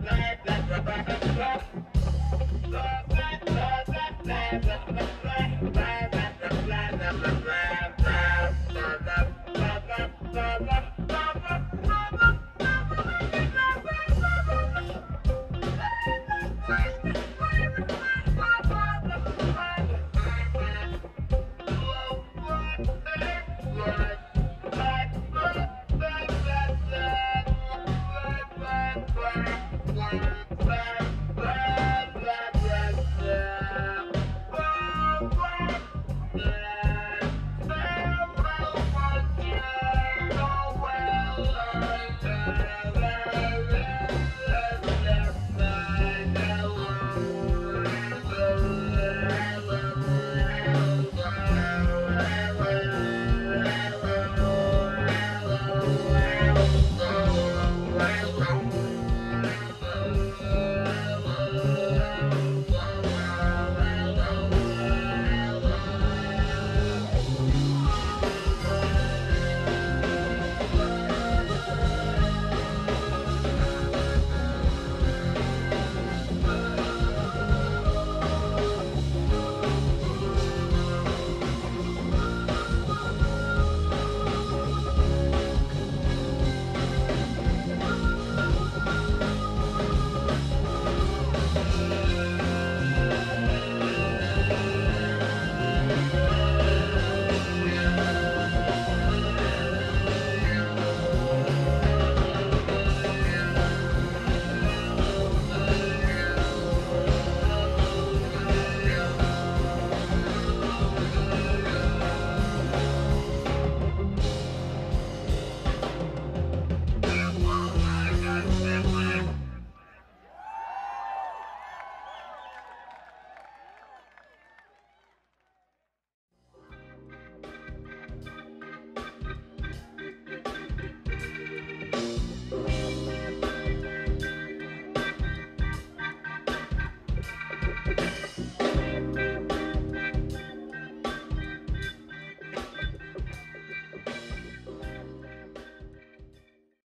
Black, black.